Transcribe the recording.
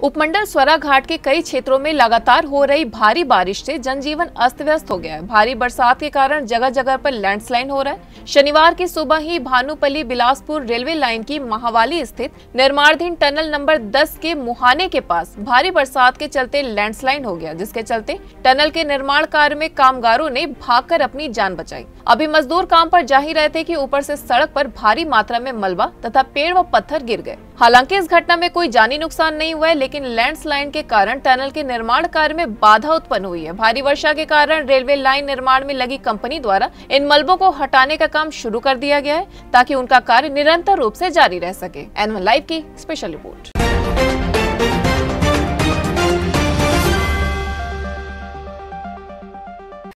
उपमंडल स्वरा घाट के कई क्षेत्रों में लगातार हो रही भारी बारिश से जनजीवन अस्त व्यस्त हो गया है। भारी बरसात के कारण जगह जगह पर लैंडस्लाइड हो रहा है। शनिवार की सुबह ही भानुपल्ली बिलासपुर रेलवे लाइन की महावाली स्थित निर्माणाधीन टनल नंबर 10 के मुहाने के पास भारी बरसात के चलते लैंडस्लाइड हो गया, जिसके चलते टनल के निर्माण कार्य में कामगारों ने भागकर अपनी जान बचाई। अभी मजदूर काम पर जा ही रहे थे की ऊपर ऐसी सड़क आरोप भारी मात्रा में मलबा तथा पेड़ व पत्थर गिर गए। हालाँकि इस घटना में कोई जानी नुकसान नहीं हुआ है, लेकिन लैंडस्लाइड के कारण टनल के निर्माण कार्य में बाधा उत्पन्न हुई है। भारी वर्षा के कारण रेलवे लाइन निर्माण में लगी कंपनी द्वारा इन मलबों को हटाने का काम शुरू कर दिया गया है, ताकि उनका कार्य निरंतर रूप ऐसी जारी रह सके। एनवन लाइव की स्पेशल रिपोर्ट।